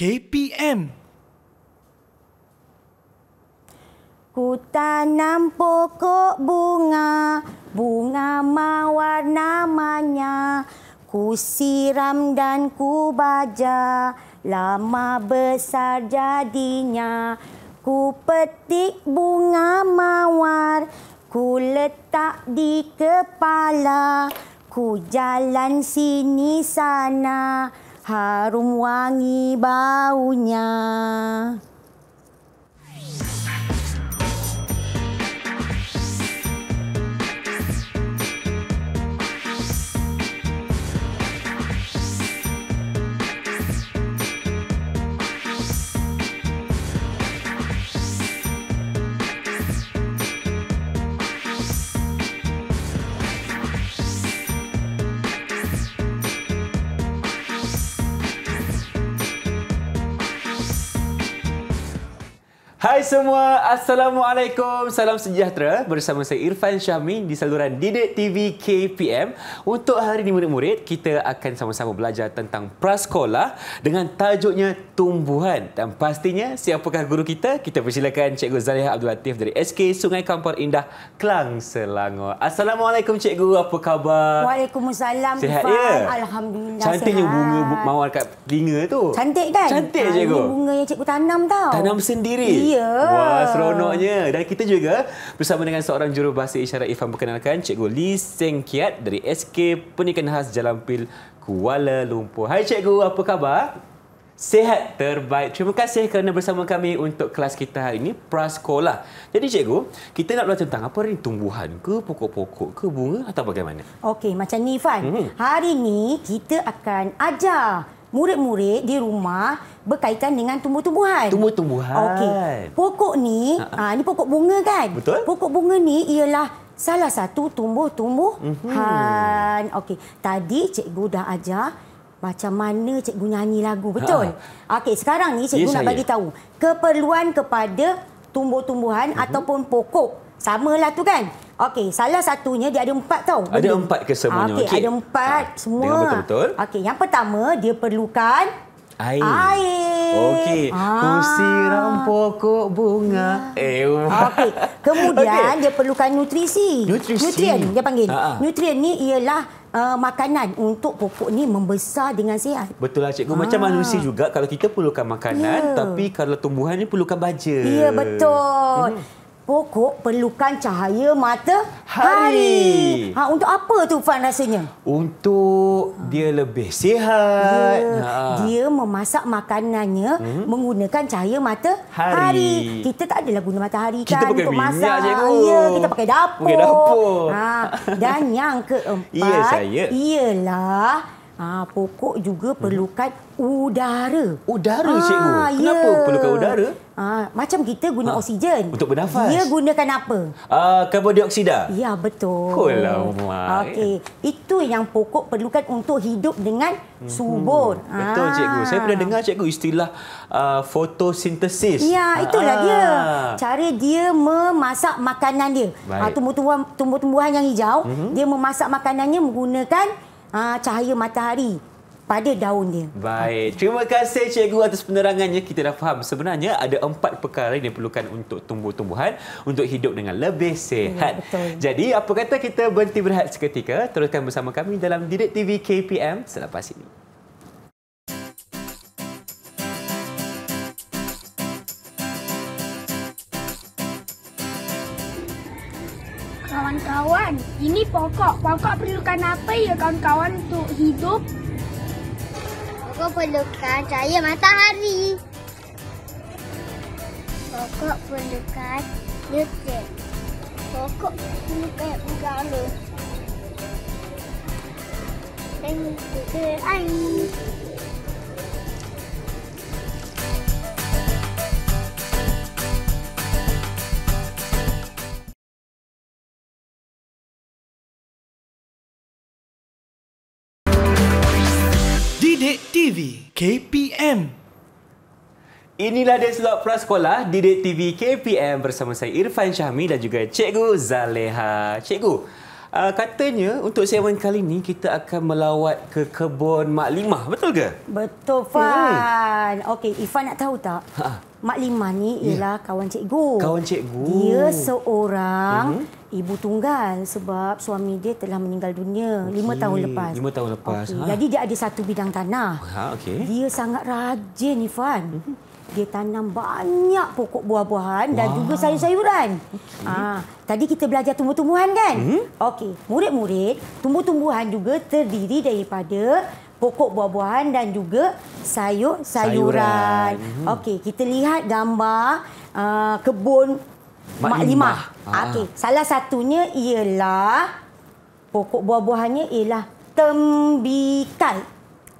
KPM. Ku tanam pokok bunga, bunga mawar namanya. Ku siram dan ku baja, lama besar jadinya. Ku petik bunga mawar, ku letak di kepala. Ku jalan sini sana, harum wangi baunya. Hai semua, Assalamualaikum. Salam sejahtera bersama saya Irfan Syahmi di saluran Didik TV KPM. Untuk hari ini murid-murid, kita akan sama-sama belajar tentang prasekolah dengan tajuknya tumbuhan. Dan pastinya, siapakah guru kita? Kita persilakan Cikgu Zaliha Abdul Latif dari SK Sungai Kampar Indah, Kelang, Selangor. Assalamualaikum Cikgu, apa khabar? Waalaikumsalam. Sihat Irfan. ya? Alhamdulillah Cantiknya sihat. bunga bu- mawar kat telinga tu. Cantik kan? Cantik Ah, Cikgu. Ini bunga yang cikgu tanam tau. Tanam sendiri? Ya. Wah, seronoknya. Dan kita juga bersama dengan seorang jurubahasa isyarat Ifan berkenalkan Cikgu Lee Seng Kiat dari SK Pendidikan Khas Jalampil, Kuala Lumpur. Hai Cikgu, apa khabar? Sehat terbaik. Terima kasih kerana bersama kami untuk kelas kita hari ini, Prasekolah. Jadi Cikgu, kita nak belajar tentang apa ni? Tumbuhan ke, pokok-pokok ke, bunga atau bagaimana? Okey, macam ni Fan. Hmm. Hari ni kita akan ajar murid-murid di rumah berkaitan dengan tumbuh-tumbuhan. Tumbuh-tumbuhan. Okey. Pokok ni, ah ni pokok bunga kan? Betul. Pokok bunga ni ialah salah satu tumbuh-tumbuhan. Okey. Tadi cikgu dah ajar macam mana cikgu nyanyi lagu, betul? Okey, sekarang ni cikgu Ya, nak saya. bagi tahu keperluan kepada tumbuh-tumbuhan Mhm. ataupun pokok. Samalah tu kan? Okey, salah satunya dia ada empat tau. Ada benda. empat ke semuanya? Okey, Okey. ada empat Ah, semua. dengan betul-betul. Okey, yang pertama dia perlukan Air. Air. Okey. Ah. Ku siram pokok bunga. Eh. Okey. Kemudian Okey. dia perlukan nutrisi. Nutrisi. Nutrien dia panggil. Ha-ha. Nutrien ni ialah uh, makanan untuk pokok ni membesar dengan sihat. Betul lah cikgu. Macam Ah. manusia juga kalau kita perlukan makanan Ya. tapi kalau tumbuhan ni perlukan baja. Ya betul. Pokok perlukan cahaya matahari. Hari. Ha untuk apa tu Fan rasanya? Untuk dia lebih sihat. Ya, Ha. dia memasak makanannya Mhm. menggunakan cahaya matahari. Hari. Kita tak adalah guna matahari Kita kan untuk minyak, masak. cikgu. Ya, kita pakai dapur. Pakai dapur. Ha, dan yang keempat Ya, saya. ialah ha, pokok juga perlukan udara. Udara, Ah, cikgu? Kenapa perlukan udara? Ha, macam kita guna Ha, oksigen. untuk bernafas. Dia gunakan apa? Uh, karbon dioksida. Ya betul. Lama. Okey, itu yang pokok perlukan untuk hidup dengan subur. Hmm, Betul cikgu. Saya pernah dengar cikgu istilah uh, fotosintesis. Ya, itulah Ah. dia. Cara dia memasak makanan dia. Mhm. Ha, tumbuh-tumbuhan tumbuh-tumbuhan yang hijau, dia memasak makanannya menggunakan ha, cahaya matahari pada daun dia. Baik. Terima kasih cikgu atas penerangannya. Kita dah faham sebenarnya ada empat perkara yang diperlukan untuk tumbuh-tumbuhan untuk hidup dengan lebih sihat. Ya, betul. Jadi, apa kata kita berhenti berehat seketika? Teruskan bersama kami dalam Didik TV KPM selepas ini. Kawan-kawan, ini pokok. Pokok perlukan apa ya kawan-kawan untuk hidup? Pokok perlukan cahaya matahari. Pokok perlukan nutrien. Pokok perlukan udara. Dan juga air. TV KPM. Inilah dia slot prasekolah Didik TV KPM bersama saya Irfan Syahmi dan juga Cikgu Zaleha. Cikgu, Uh, katanya untuk segmen kali ni kita akan melawat ke kebun Mak Limah. Betul ke? Betul, Fan. Okey, Ifan nak tahu tak? Ha. Mak Limah ni ialah kawan cikgu. Kawan cikgu. Dia seorang ibu tunggal sebab suami dia telah meninggal dunia lima Okey, tahun lepas. lima tahun lepas. Okey, Ha. Jadi dia ada satu bidang tanah. Ha, okey. Dia sangat rajin, Ifan. Dia tanam banyak pokok buah-buahan dan juga sayur-sayuran. Ah, tadi kita belajar tumbuh-tumbuhan kan? Mhm. Okey, murid-murid, tumbuh-tumbuhan juga terdiri daripada pokok buah-buahan dan juga sayur-sayuran. Sayuran. Okey, kita lihat gambar uh, kebun Mak Mak Limah. Limah. Ah. Okey, salah satunya ialah pokok buah-buahannya ialah tembikai.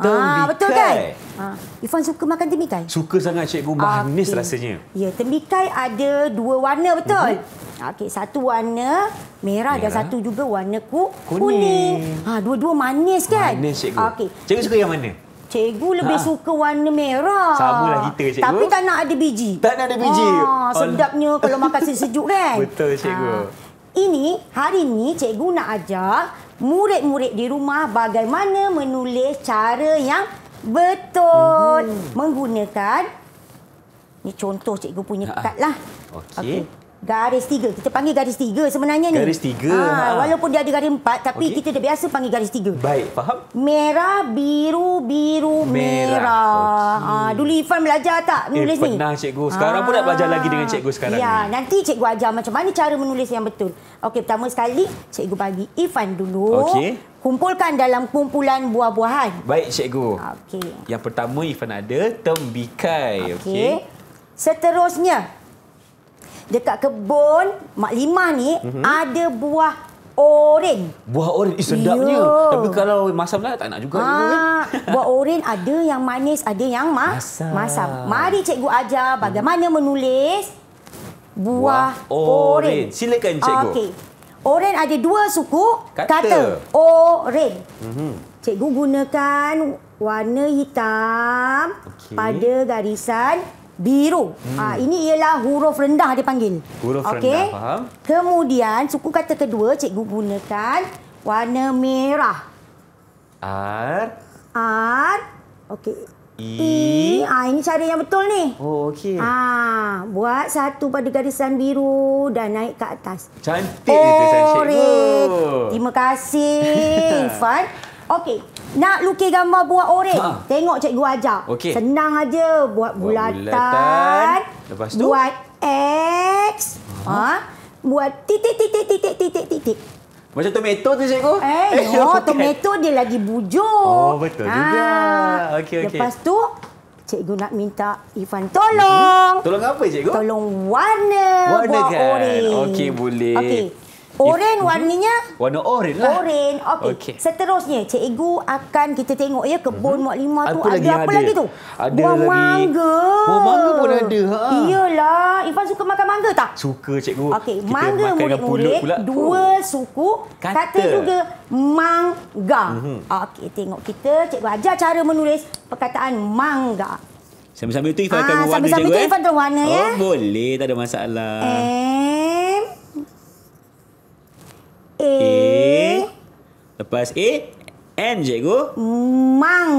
Ah, betul kan? Ah, Ifan suka makan tembikai? Suka sangat cikgu manis Okey. rasanya. Ya, tembikai ada dua warna betul. Okey, satu warna merah, dan Merah. satu juga warna ku, Kuning. kuning. Ha, dua-dua manis kan? Manis cikgu. Okey. Cikgu suka yang mana? Cikgu lebih Ha. suka warna merah. Samalah kita, cikgu. Tapi tak nak ada biji. Tak nak ada biji. Ah, sedapnya kalau makan sejuk kan? Betul, cikgu. Ah. Ini, hari ini cikgu nak ajak murid-murid di rumah bagaimana menulis cara yang betul. Mhm. Menggunakan, ni contoh cikgu punya Ha. kad lah. Okey. Garis tiga. Kita panggil garis tiga sebenarnya ni. Garis tiga, Ah, ha. Walaupun dia ada garis empat, tapi Okey. kita dah biasa panggil garis tiga. Baik, faham? Merah, biru, biru, Merah. merah. Ah, dulu Ifan belajar tak Eh, menulis ni? pernah, cikgu. Sekarang pun nak belajar lagi dengan cikgu sekarang ya, ni. nanti cikgu ajar macam mana cara menulis yang betul. Okey, pertama sekali cikgu bagi Ifan dulu. Okey. Kumpulkan dalam kumpulan buah-buahan. Baik, cikgu. Okey. Yang pertama Ifan ada tembikai. Okey. Okey. Seterusnya, dekat kebun Mak Limah ni Mhm. ada buah oren. Buah oren eh, sedapnya. Ya. Tapi kalau masam lah tak nak juga. cikgu, kan? Ah, buah oren ada yang manis, ada yang ma Masam. masam. Mari cikgu ajar bagaimana menulis buah, Buah oren. Silakan, cikgu. Okey. Oren ada dua suku Kata. kata. Oren. Mhm. Cikgu gunakan warna hitam Okey. pada garisan biru. Hmm. ini ialah huruf rendah dia panggil. Huruf Okey? rendah, faham. Kemudian suku kata kedua cikgu gunakan warna merah. R. R. Okey. I. I. Ah ini cara yang betul ni. Oh, okey. Ah, buat satu pada garisan biru dan naik ke atas. Cantik dia tulisan cikgu. Oren. Terima kasih, Irfan. Okey, nak lukis gambar buah oren. Ha. Tengok cikgu ajar. Okey. Senang aja buat Buat bulatan. bulatan. Lepas tu? buat X. Ha. Buat titik titik titik titik titik. Macam tomato tu cikgu? Eh, no, bukan. tomato dia lagi bujuk. Oh, betul juga. Okey, okey. Lepas tu, cikgu nak minta Ifan tolong. Tolong apa cikgu? Tolong warna, buah Warnakan. oren. Okey, boleh. Okey. Oren warnanya Warna oren lah. Oren. Okey. Okey. Seterusnya, cikgu akan kita tengok ya kebun Mak Lima tu Apa ada lagi yang apa ada? lagi tu? Ada buah lagi- mangga. Buah mangga pun ada, ha. Iyalah, Ifan suka makan mangga tak? Suka cikgu. Okey, mangga murid-murid dua suku Kata. kata, juga mangga. Mhm. Okey, tengok kita cikgu ajar cara menulis perkataan mangga. Sambil-sambil tu Ifan Ah, akan sambil-sambil cikgu tu eh? Ifan berwarna, oh, ya. boleh. Tak ada masalah. M A. A Lepas A. N cikgu. Mang.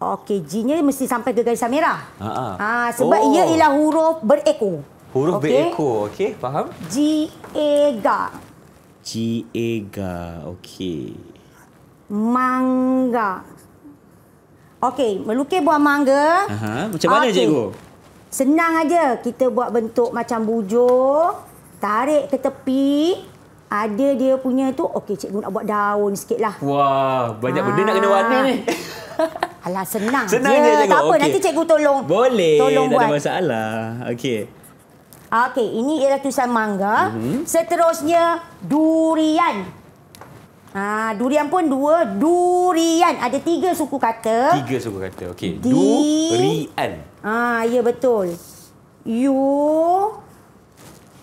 Okey, G-nya mesti sampai ke garisan merah. Ha, ha. Ah, sebab Oh. ia ialah huruf berekor. Huruf Okey. berekor. Okey, faham? G A G. G A G. Okey. Mangga. Okey, melukis buah mangga. Aha, macam mana Okey. cikgu? Senang aja. Kita buat bentuk macam bujur. Tarik ke tepi. Ada dia punya tu. Okey, cikgu nak buat daun sikit lah. Wah, banyak benda nak kena warna ni. Alah, senang, Senang je. je cikgu. Tak apa, Okey. nanti cikgu tolong. Boleh, Tolong tak buat. ada masalah. Okey. Okey, ini ialah tulisan mangga. Mhm. Seterusnya, durian. Ha, durian pun dua. Durian. Ada tiga suku kata. Tiga suku kata. Okey. Durian. Ah, ya betul. You.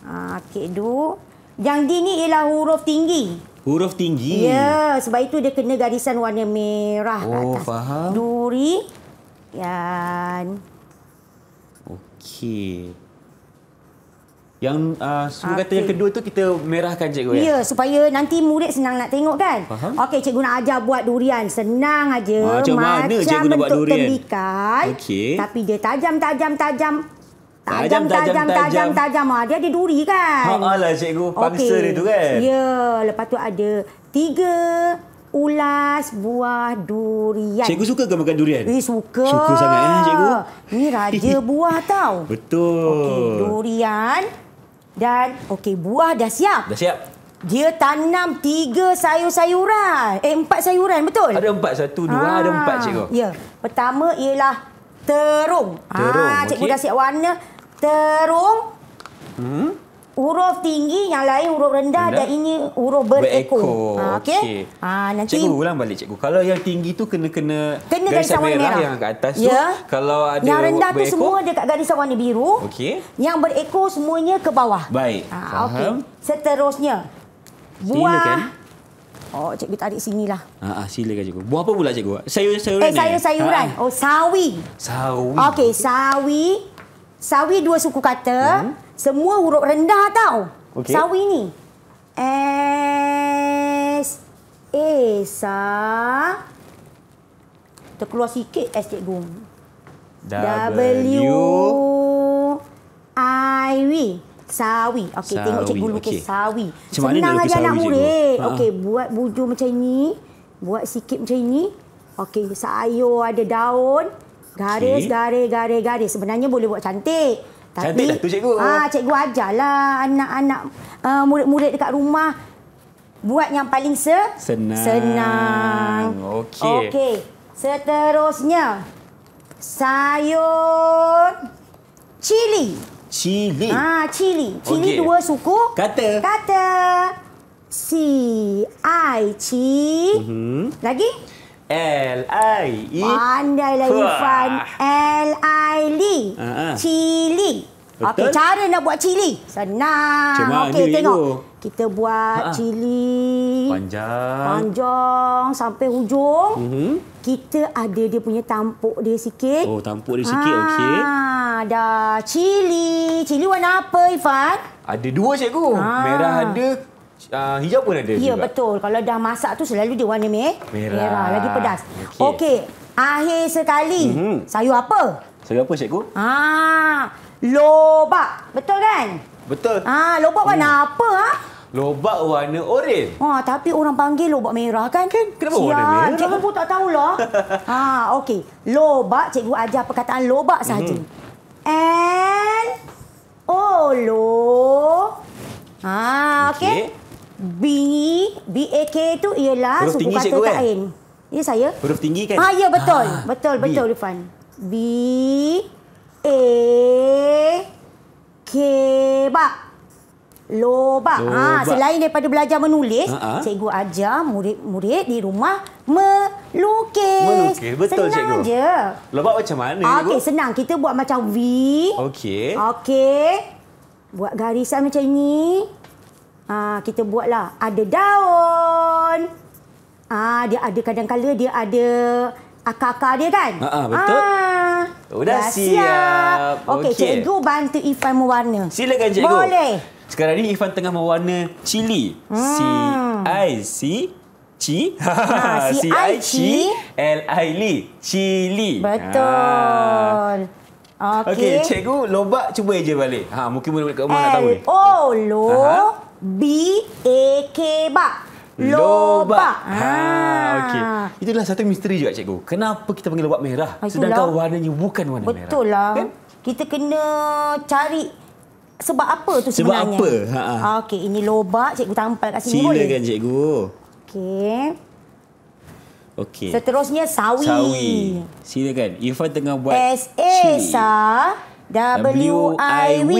Ah, okey, du. Yang di ni ialah huruf tinggi. Huruf tinggi. Ya, sebab itu dia kena garisan warna merah Oh, atas. faham. Duri. Yan. Okey. Yang uh, suruh kata Okey. yang kedua tu kita merahkan cikgu ya? Ya, supaya nanti murid senang nak tengok kan. Faham. Okey, cikgu nak ajar buat durian. Senang aja. Ah, macam mana cikgu nak buat bentuk durian? tembikai. Okey. Tapi dia tajam, tajam, tajam. Tajam, Tajam, tajam, tajam, tajam. Ah, Dia ada duri kan. Ha lah cikgu, pangsa Okey. dia tu kan? Ya, lepas tu ada tiga ulas buah durian. Cikgu suka ke makan durian? Eh, suka. Suka sangat eh cikgu? Ni raja buah tau. Betul. Okey, durian. Dan, okey, buah dah siap. Dah siap? Dia tanam tiga sayur-sayuran. Eh, empat sayuran, betul? Ada empat, satu, dua, ada empat cikgu. Ya. Pertama ialah terung. Terung, Ah, cikgu okey. dah siap warna. Terung. Hmm? Huruf tinggi, yang lain huruf rendah, Rendah. dan ini huruf berekor. Berekor. Ah, okey. Ah, nanti Cikgu ulang balik cikgu. Kalau yang tinggi tu kena kena kena garisan garisan warna merah. yang kat atas tu. ya. Kalau ada yang rendah tu semua dekat garisan warna biru. Okey. Yang berekor semuanya ke bawah. Baik. Ah, okey. Seterusnya. Buah. Silakan. Oh, cikgu tarik sinilah. Ha, ah, silakan cikgu. Buah apa pula cikgu? Sayur-sayuran Eh, sayur-sayuran. Ha, Oh, sawi. Sawi. Okey, sawi. Sawi dua suku kata. Semua huruf rendah tau. Okey. Sawi ni. S. Esa. Terkeluar sikit S cikgu. W. I. W. Sawi. Okey, tengok cikgu lukis okey. sawi. Macam mana Senang nak lukis aja anak cikgu? murid. Ha. Okey, buat bujur macam ni. Buat sikit macam ini. Okey, sayur ada daun. Garis, Okey. garis, garis, garis. Sebenarnya boleh buat cantik. Cantik dah tu, cikgu. Ah, cikgu ajarlah anak-anak uh, murid-murid dekat rumah buat yang paling se Senang. senang. Okey. Okey. Seterusnya sayur cili. Cili. Ah, cili. Cili Okey. dua suku. Kata. Kata. C I C. Mhm. Lagi? L I E. Pandailah Wah. Irfan. L I L. Ah, ah. Cili. Okey, cara nak buat cili. Senang. Okey, tengok. Kita buat Ah, ah. cili. Panjang. Panjang sampai hujung. Mhm. Kita ada dia punya tampuk dia sikit. Oh, tampuk dia sikit, okey. Ah, dah cili. Cili warna apa, Irfan? Ada dua cikgu. Ah. Merah ada, uh, hijau pun ada Ya, juga. betul. Kalau dah masak tu selalu dia warna me- Merah. merah. Lagi pedas. Okey. Okey. Akhir sekali. Mhm. Sayur apa? Saya apa cikgu? Ah, lobak. Betul kan? Betul. Ah, lobak warna apa ah? Lobak warna oren. Wah, tapi orang panggil lobak merah kan? Kan, kenapa Sial, warna merah? Cikgu pun tak tahulah. ha, okey. Lobak, cikgu ajar perkataan lobak saja. Mhm. L O lo. Ha, okey. Okey. B B A K tu ialah Huruf suku kata cikgu, kan? kain. Ya saya? Huruf tinggi kan? Ah, ya betul. Ah, betul, B. betul Irfan. B A K bak. Lobak. Ha, Lobak. selain daripada belajar menulis, Ha, ha. cikgu ajar murid-murid di rumah melukis. Melukis, betul, senang cikgu. je. Lobak macam mana Okey, cikgu? senang. Kita buat macam V. Okey. Okey. Buat garisan macam ni. Ah, kita buatlah. Ada daun. Ah, dia ada kadang-kala dia ada akar-akar dia kan? Ha, ha, betul. Ah, Oh, dah siap. Okey, Okey. cikgu bantu Ifan mewarna. Silakan cikgu. Boleh. Sekarang ni Ifan tengah mewarna cili. C I C C Ha, C I C L I L Cili. Betul. Okey, Okey. cikgu lobak cuba je balik. Ha, mungkin murid-murid kat rumah nak tahu L ni. O lo Aha. B A K ba. Lobak. Ha, okey. Itulah satu misteri juga cikgu. Kenapa kita panggil lobak merah Ah, itulah. sedangkan warnanya bukan warna merah? Betul lah. Kan? Kita kena cari sebab apa tu Sebab sebenarnya. apa? Ha, ha. Ah, Okey, ini lobak. Cikgu tampal kat sini boleh? Silakan cikgu. Okey. Okey. Seterusnya sawi. Sawi. Silakan. Irfan tengah buat S A cili. sa W I W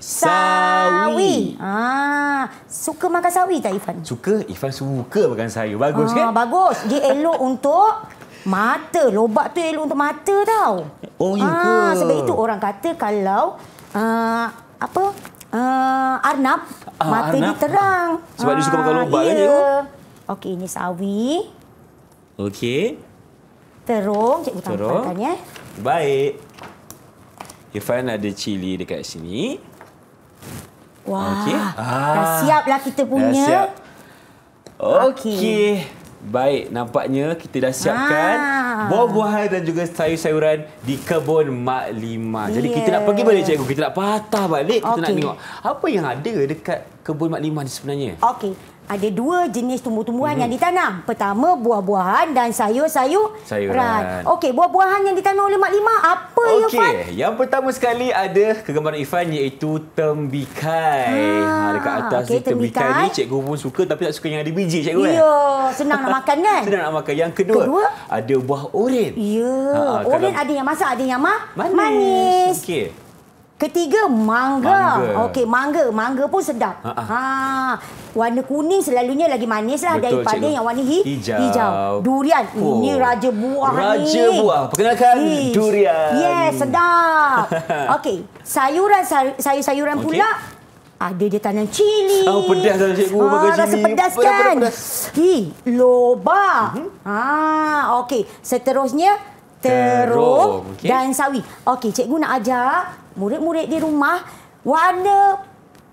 Sawi. Ah, suka makan sawi tak Ifan? Suka? Irfan suka makan sayur. Bagus ah, kan? Bagus. Dia elok untuk mata. Lobak tu elok untuk mata tau. Oh, ya ke? Ah, sebab itu orang kata kalau uh, apa? Uh, arnab, Ah, mata dia arnab. terang. Sebab dia suka makan lobak kan, ya. cikgu? Okey, ini sawi. Okey. Terung, cikgu Terung. tampalkan ya. Baik. Irfan ada cili dekat sini. Wah. Okey. Dah siap lah kita punya. Dah siap. Okey. Okey. Baik, nampaknya kita dah siapkan Ah. buah-buahan dan juga sayur-sayuran di kebun Mak Lima. Jadi kita nak pergi balik cikgu, kita nak patah balik, kita nak tengok apa yang ada dekat kebun Mak Lima ni sebenarnya. Okey. Ada dua jenis tumbuh-tumbuhan mm-hmm. yang ditanam. Pertama, buah-buahan dan sayur-sayur. Sayuran. Okey, buah-buahan yang ditanam oleh Mak Lima apa ya, Fan? Okey, yang pertama sekali ada kegemaran Ifan iaitu tembikai. Ah, ha, dekat atas okey, ni tembikai, tembikai. ni cikgu pun suka tapi tak suka yang ada biji cikgu eh. Ya, senang nak makan kan? Senang nak makan. Yang kedua, Kedua? ada buah oren. Ya, Ha, oren kalau- ada yang masak, ada yang ma- Manis. manis. Okey. Ketiga, mangga. Mangga. Okey, mangga. Mangga pun sedap. Ha, ha. Ha. Warna kuning selalunya lagi manis lah Betul, daripada cikgu. yang warna hi- Hijau. hijau. Durian. Oh. Ini raja buah ni. Raja buah. Perkenalkan, Ish. durian. Yes, sedap. Okey, sayuran sayur-sayuran Okey. pula ada dia tanam cili. Oh, pedas lah, cikgu, Ah, makan rasa cili. pedas kan? pedas, pedas. Hi, lobak. Ah, okey. Seterusnya Terung, terung okey. dan sawi. Okey, cikgu nak ajar murid-murid di rumah warna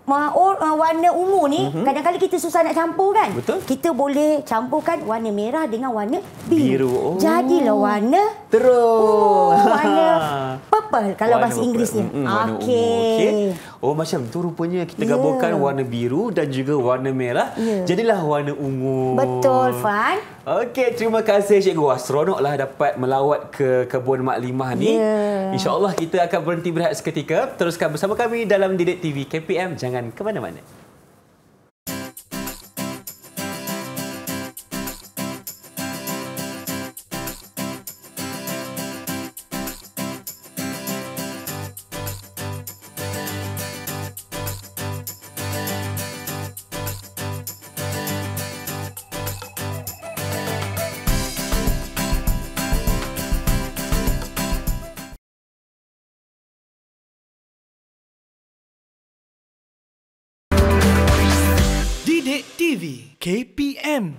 uh, warna ungu ni mm-hmm. kadang-kadang kita susah nak campur kan? Betul. Kita boleh campurkan warna merah dengan warna Biru. biru. Oh. Jadilah warna Terung. Oh, warna purple kalau Warna bahasa purple. Inggerisnya. Warna ungu. Okey. Okey. Oh macam tu rupanya kita Ya. gabungkan warna biru dan juga warna merah. Ya. Jadilah warna ungu. Betul, Fan. Okey, terima kasih Cikgu. Wah, seronoklah dapat melawat ke kebun Mak Limah ni. Ya. InsyaAllah kita akan berhenti berehat seketika. Teruskan bersama kami dalam Didik TV KPM. Jangan ke mana-mana. KPM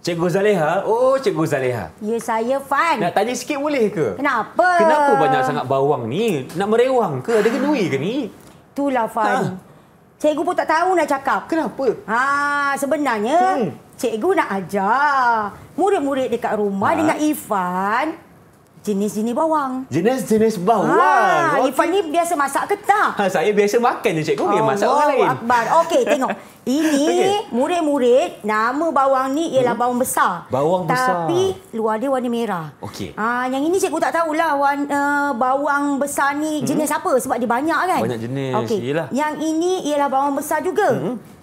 Cikgu Zaleha. Oh, Cikgu Zaleha. Ya, saya Fan. Nak tanya sikit boleh ke? Kenapa? Kenapa banyak sangat bawang ni? Nak merewang ke? Ada kenduri ke ni? Itulah Fan. Cikgu pun tak tahu nak cakap. Kenapa? Ha, sebenarnya Hmm. cikgu nak ajar murid-murid dekat rumah Ha. dengan Ifan jenis-jenis bawang. Jenis-jenis bawang. Ha, Okey. Ifan ni biasa masak ke tak? Ha, saya biasa makan je cikgu. Yang masak orang lain. Akbar. Okey, tengok. Ini Okey. murid-murid nama bawang ni ialah bawang besar. Bawang besar. Tapi luar dia warna merah. Okey. Ah, yang ini cikgu tak tahulah warna bawang besar ni jenis apa sebab dia banyak kan? Banyak jenis, Okey. Yang ini ialah bawang besar juga.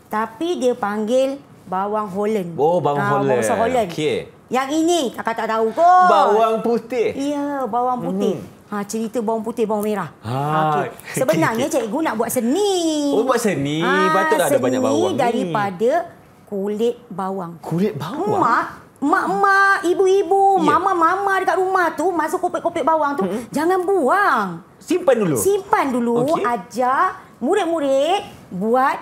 Tapi dia panggil bawang Holland. Oh, bawang Ah, Holland. Bawang besar Holland. Okey. Yang ini kakak tak tahu kot. Bawang putih. Ya, bawang putih. Ha, cerita bawang putih, bawang merah. Ha, Okey. Sebenarnya okey, okey. cikgu nak buat seni. Oh, buat seni. Ah, Patutlah ada banyak bawang Seni ni. daripada kulit bawang. Kulit bawang? Mak, mak-mak, ibu-ibu, Ya. mama-mama dekat rumah tu masuk kopek-kopek bawang tu jangan buang. Simpan dulu. Simpan dulu, Okey. ajar murid-murid buat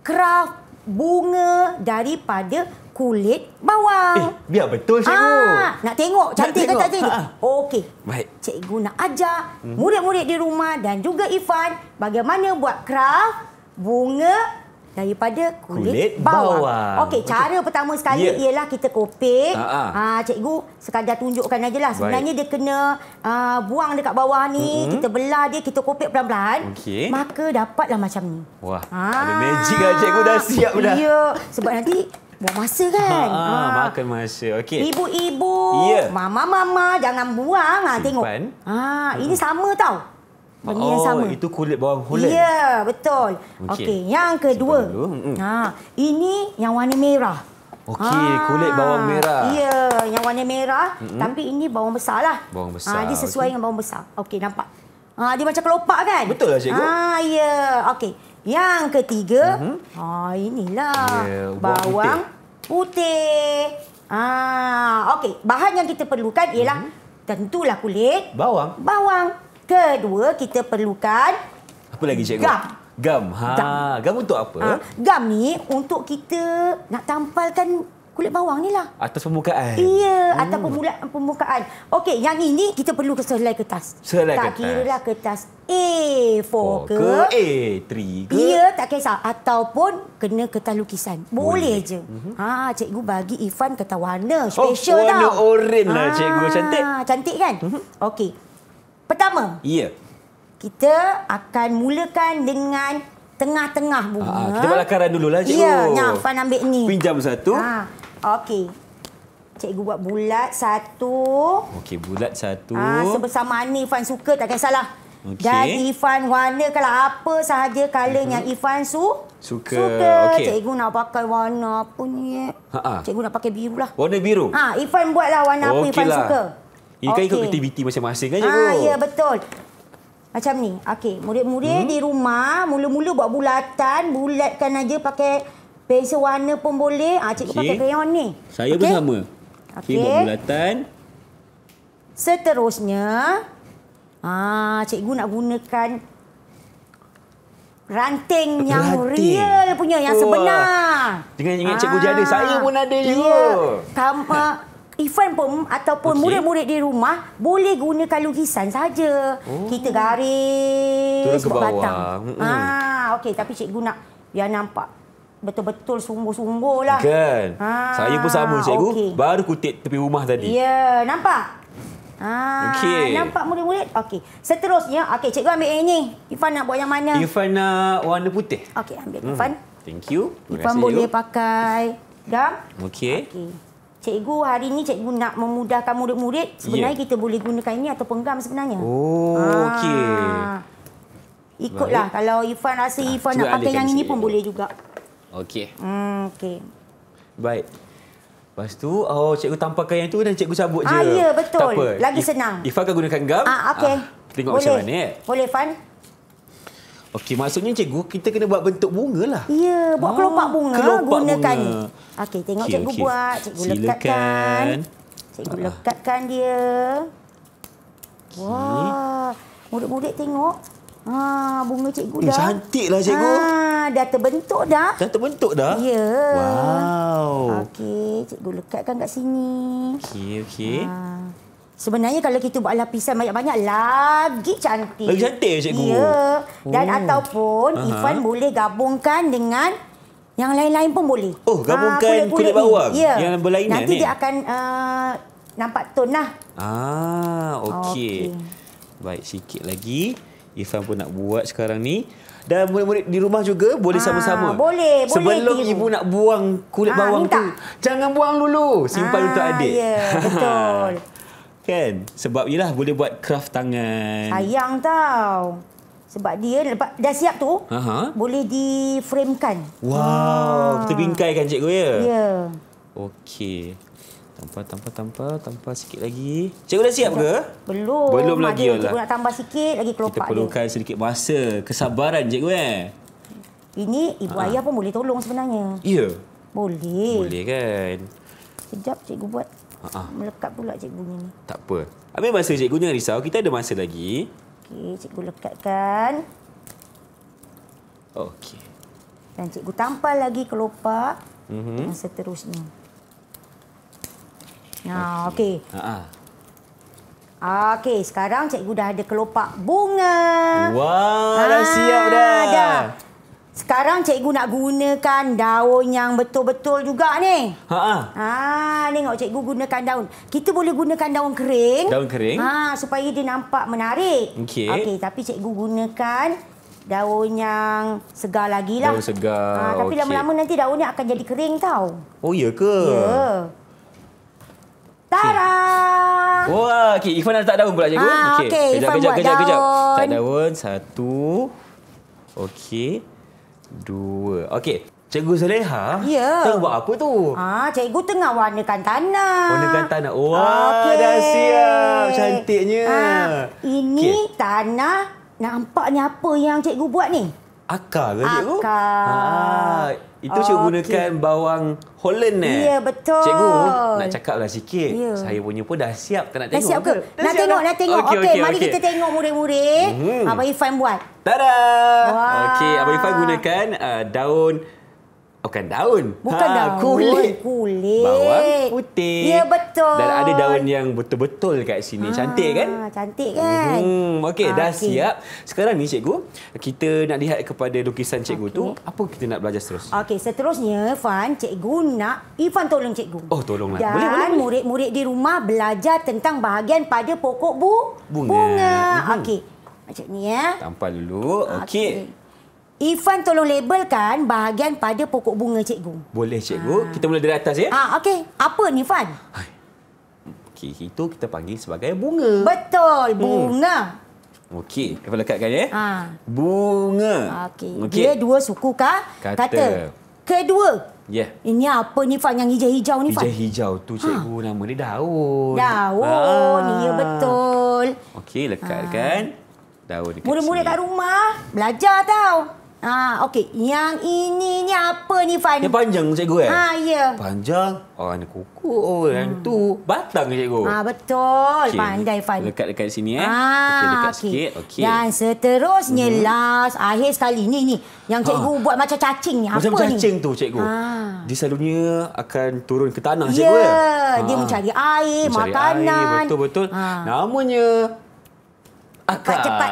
craft bunga daripada kulit bawang. Eh, biar betul cikgu. Ah, nak tengok cantik ke tengok. tak cantik? Ha. Okey. Baik. Cikgu nak ajar murid-murid di rumah dan juga Ifan bagaimana buat craft bunga daripada kulit, Kulit bawang. bawang. Okey, cara pertama sekali Ya. ialah kita kopek. Ha, ha. Ah, cikgu sekadar tunjukkan aja lah. Sebenarnya dia kena ah, buang dekat bawah ni, kita belah dia, kita kopek pelan-pelan. Okey. Maka dapatlah macam ni. Wah, Ah. ada magic lah cikgu dah siap dah. Ya, sebab nanti buang masa kan. Ha, Ah. makan masa. Okey. Ibu-ibu, Ya. mama-mama jangan buang. Ha, tengok. Ha, ini sama tau. Benda yang oh, sama. itu kulit bawang Holland. Ya, betul. Okey. Okey, yang kedua. Ha, ini yang warna merah. Okey, kulit bawang merah. Ya, yang warna merah. Mm-hmm. Tapi ini bawang besar lah. Bawang besar, Ha, dia sesuai okey. dengan bawang besar. Okey, nampak. Ha, dia macam kelopak kan? Betul lah, cikgu. Ha, ya. Okey. Yang ketiga. Mm-hmm. Ha, inilah. Ya, bawang bawang putih. Ah, okey. Bahan yang kita perlukan ialah Mhm. tentulah kulit, Bawang. bawang. Kedua, kita perlukan Apa lagi cikgu? Gam. Gam. Ha, Gam. gam untuk apa? ha, gam ni untuk kita nak tampalkan kulit bawang ni lah. Atas permukaan. Iya, atau permulaan permukaan. Okey, yang ini kita perlu ke selai kertas. Selai tak kertas. kira lah kertas A4 ke, ke A3 ke? Ya, tak kisah. Ataupun kena kertas lukisan. Boleh, Boleh. je. Ha, cikgu bagi Ifan kertas warna special Mhm. warna tau. oren lah, cikgu. Cantik. Mhm. Cantik kan? Okey. Pertama, Ya. kita akan mulakan dengan tengah-tengah bunga. Ah, kita buat lakaran dululah, cikgu. Ya, yang Fan ambil ni. Pinjam satu. Ha, okey. Cikgu buat bulat satu. Okey, bulat satu. Ah, sebesar mana Ifan suka tak kisahlah. Okey. Dan Ifan warna kalau apa sahaja color yang Ifan su Suka. Suka. Okey. Cikgu nak pakai warna apa ni? eh? Ha-ha. Cikgu nak pakai biru lah. Warna biru. Ha, Ifan buatlah warna apa Okey Ifan lah. suka. Ini kan ikut Okey. aktiviti masing-masing kan, cikgu? Ah, ya betul. Macam ni. Okey, murid-murid Hmm. di rumah mula-mula buat bulatan, bulatkan aja pakai pensel warna pun boleh. Ah, cikgu Okey. pakai crayon ni. Saya pun Okey? sama. Okey. Buat bulatan. Seterusnya, ah, cikgu nak gunakan ranting yang Ranting. real punya, yang Wah. sebenar. Jangan ingat cikgu je ada. Saya pun ada, cikgu. Ya. Kam, uh, Ifan pun ataupun murid-murid di rumah boleh gunakan lukisan saja. Oh. Kita garis Turun ke buat bawah. batang. Mm-mm. Ah, okey tapi cikgu nak biar nampak betul-betul sungguh-sungguh lah. Kan? Ah, Saya pun sama, cikgu. okey. Baru kutip tepi rumah tadi. Ya, nampak? Ah, Okey. nampak murid-murid? Okey. Seterusnya, okey cikgu ambil yang ini. Ifan nak buat yang mana? Irfan nak warna putih. Okey, ambil Hmm. Ifan. Thank you. Terima Ifan kasih, boleh cikgu. pakai gam. Okey. Okey. Cikgu hari ni cikgu nak memudahkan murid-murid. Sebenarnya Ya. kita boleh gunakan ini atau penggam sebenarnya. Oh, okey. Ah. Ikutlah Baik. kalau Ifan rasa Ah, Ifan cuba nak pakai yang ini pun boleh juga. Okey. Hmm, okey. Baik. Lepas tu, oh cikgu tampakkan yang tu dan cikgu cabut je. Ah, ya, betul. Tak apa. Lagi If- senang. Ifan akan gunakan gam. Ah, okey. tengok boleh. macam mana. eh. Boleh, Fan? Okey, maksudnya cikgu, kita kena buat bentuk bunga lah. Ya, buat Ah, kelopak bunga kelopak gunakan bunga. Okey, tengok Okey, cikgu okey. buat. Cikgu Silakan. lekatkan. Cikgu Ah. lekatkan dia. Wah, murid-murid tengok. Ha, bunga cikgu Eh, dah. cantiklah, cikgu. Ha, dah terbentuk dah. Dah terbentuk dah? Ya. Wow. Okey, cikgu lekatkan kat sini. Okey, okey. Ha. Sebenarnya kalau kita buat lapisan banyak-banyak lagi cantik. Lagi cantik, cikgu. Ya. Dan Oh. ataupun Aha. Ifan boleh gabungkan dengan yang lain-lain pun boleh. Oh, gabungkan Ah, kulit kulit-kulit ni. bawang Ya. yang berlainan Nanti ni? dia akan uh, nampak tone lah. Ah, okey. Okey. Baik, sikit lagi. Irfan pun nak buat sekarang ni. Dan murid-murid di rumah juga boleh Ah, sama-sama. boleh, boleh Sebelum tiru. ibu nak buang kulit Ah, bawang minta. tu, jangan buang dulu. Simpan Ah, untuk adik. ya, betul. kan? Sebab yelah boleh buat craft tangan. Sayang tau. Sebab dia lepas dah siap tu, Aha. boleh di framekan. Wow, kita bingkaikan cikgu ya? Ya. Okey. Tampar, tampar, tampar, tampar sikit lagi. Cikgu dah siap ke? Belum. Belum lagi, Ada. Cikgu nak tambah sikit lagi Kita kelopak dia. perlukan sedikit masa, kesabaran cikgu eh. Ini ibu Ah. ayah pun boleh tolong sebenarnya. Ya. Boleh. Boleh kan? Sekejap cikgu buat. Ha-ha. Melekat pula cikgunya ni. Tak apa. Ambil masa cikgu jangan risau. Kita ada masa lagi. Okey, cikgu lekatkan. Okey. Dan cikgu tampal lagi kelopak. Mhm. Dan seterusnya. Nah, okey. Ha Okey, sekarang cikgu dah ada kelopak bunga. Wah, dah Ah, siap dah. dah. Sekarang cikgu nak gunakan daun yang betul-betul juga ni. Ha ah. Ah, tengok cikgu gunakan daun. Kita boleh gunakan daun kering. Daun kering? Ha, supaya dia nampak menarik. Okey. Okey, tapi cikgu gunakan daun yang segar lagi lah. Daun segar, Ha, tapi lama-lama nanti daunnya akan jadi kering tau. Oh, ya ke? Ya. Tara! Wah, okey. Ifan dah letak daun pula cikgu. Ah, okey. Kejap, Ifan kejap, kejap, kejap. daun. Tak daun. Satu. Okey. Dua. Okey. Cikgu Zaleha. Ya. Tengah buat apa tu? Ah, cikgu tengah warnakan tanah. Warnakan tanah. Wah, dah siap. Cantiknya. Ah, ini Okey. tanah nampaknya apa yang cikgu buat ni? Akar ke cikgu? Akar. Ha, itu cikgu Okey. gunakan bawang Holland eh. Ya, betul. Cikgu, nak cakap lah sikit. Ya. Saya punya pun dah siap. Tak nak Dah tengok siap ke? Nak siap tengok, dah? nak tengok. Okey, okay, mari kita tengok murid-murid. Mhm. Abang Ifan buat. Tada! Wah. Okey, Abang Ifan gunakan uh, daun Bukan daun. Bukan Ha, daun. Kulit. Kulit. Bawang putih. Ya, betul. Dan ada daun yang betul-betul kat sini. Cantik kan? Cantik kan? Hmm, okey, dah Okey. siap. Sekarang ni cikgu, kita nak lihat kepada lukisan cikgu tu, Okey. apa kita nak belajar terus? Okey, seterusnya Fan, cikgu nak Ifan tolong cikgu. Oh, tolonglah. Dan Boleh, boleh, boleh. murid-murid di rumah belajar tentang bahagian pada pokok bu Bunga. bunga. Mhm. Okey. Macam ni ya. Tampal dulu. Okey. Ifan tolong labelkan bahagian pada pokok bunga cikgu. Boleh cikgu. Kita mula dari atas ya. Ah, okey. Apa ni Fan? Okey, itu kita panggil sebagai bunga. Betul, Hmm. bunga. Okey, kita lekatkan ya. Ah. Bunga. Okey. Dia dua suku kah? Kata. Kata. Kedua. Ya. Ini apa ni Fan yang hijau-hijau ni Fan? Hijau-hijau tu cikgu nama dia daun. Daun. Ah. Ya betul. Okey, lekatkan daun dekat sini. kat rumah belajar tau. Ha, okey. Yang ini ni apa ni Fan? Yang panjang cikgu eh? Ha, ya. Panjang. Oh, ni kuku. Oh, yang tu batang cikgu. Ha, betul. Okey, Pandai Fan. Lekat dekat sini eh. Ah, Okey, dekat okey. sikit. Okey. Dan seterusnya hmm. last akhir sekali ni ni yang cikgu buat macam cacing ni. Apa Macam ni? cacing tu cikgu. Ah. Dia selalunya akan turun ke tanah Ya, cikgu ya. dia mencari air, mencari makanan. Air, betul-betul. Ah. Namanya akar. Cepat-cepat.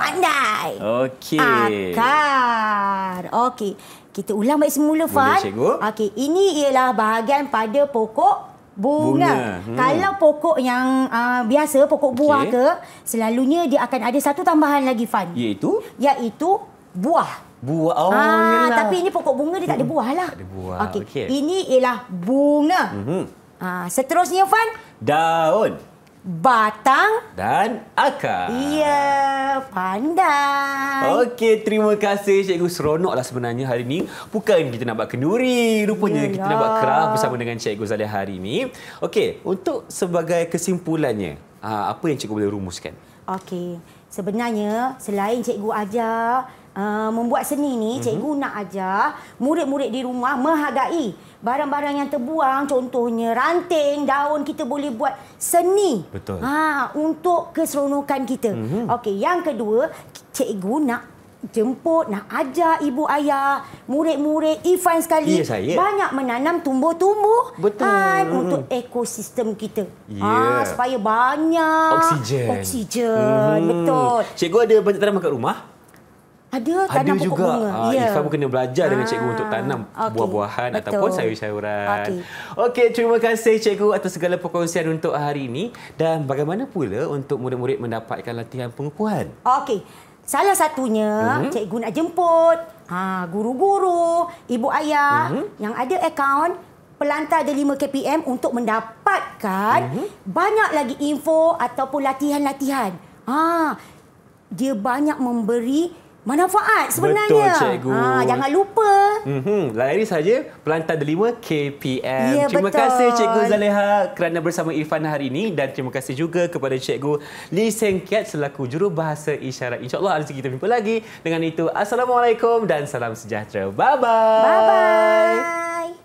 Pandai. Okey. Akar. Okey. Kita ulang balik semula, Boleh, Fan. cikgu. Okey. Ini ialah bahagian pada pokok bunga. Bunga. Hmm. Kalau pokok yang uh, biasa, pokok buah Okey. ke, selalunya dia akan ada satu tambahan lagi, Fan. Iaitu Iaitu buah. buah. Oh, ah, yelah. tapi ini pokok bunga dia tak ada buah lah. Tak ada buah, Okey. okey. Ini ialah bunga. Mhm. Ah, seterusnya, Fan. Daun Batang. dan akar. Ya, pandai. Okey, terima kasih Cikgu Seronoklah sebenarnya hari ini. Bukan kita nak buat kenduri. Rupanya Yelah. kita nak buat kerah bersama dengan Cikgu Zalia hari ini. Okey, untuk sebagai kesimpulannya, ah, apa yang Cikgu boleh rumuskan? Okey. Sebenarnya selain cikgu ajar uh, membuat seni ni, mm-hmm. cikgu nak ajar murid-murid di rumah menghargai barang-barang yang terbuang contohnya ranting, daun kita boleh buat seni. Betul. Ha untuk keseronokan kita. Mm-hmm. Okey, yang kedua, cikgu nak jemput, nak ajar ibu ayah, murid-murid Ifan sekali Ya, saya. banyak menanam tumbuh-tumbuh Betul. kan, Mm-mm. untuk ekosistem kita. Ya. Ah, supaya banyak Oksigen. Oksigen, Hmm. betul. Cikgu ada banyak tanaman kat rumah? Ada Ada tanam pokok juga. bunga. Ah, ya. Ifan pun kena belajar dengan cikgu Ah, untuk tanam okey. buah-buahan Betul. ataupun sayur-sayuran. Okey. Okey, terima kasih cikgu atas segala perkongsian untuk hari ini dan bagaimana pula untuk murid-murid mendapatkan latihan pengukuhan? Okey. Salah satunya Mhm. cikgu nak jemput ha guru-guru, ibu ayah Mhm. yang ada akaun pelantar ada 5 KPM untuk mendapatkan Mhm. banyak lagi info ataupun latihan-latihan. Ha dia banyak memberi manfaat sebenarnya. Betul, cikgu. Ha jangan lupa. Mhm, layari saja Pelantar Delima KPM. Ya, terima betul. kasih Cikgu Zaleha kerana bersama Irfan hari ini dan terima kasih juga kepada Cikgu Lee Seng Kiat selaku jurubahasa isyarat. InsyaAllah rezeki kita jumpa lagi. Dengan itu, Assalamualaikum dan salam sejahtera. Bye-bye. Bye bye.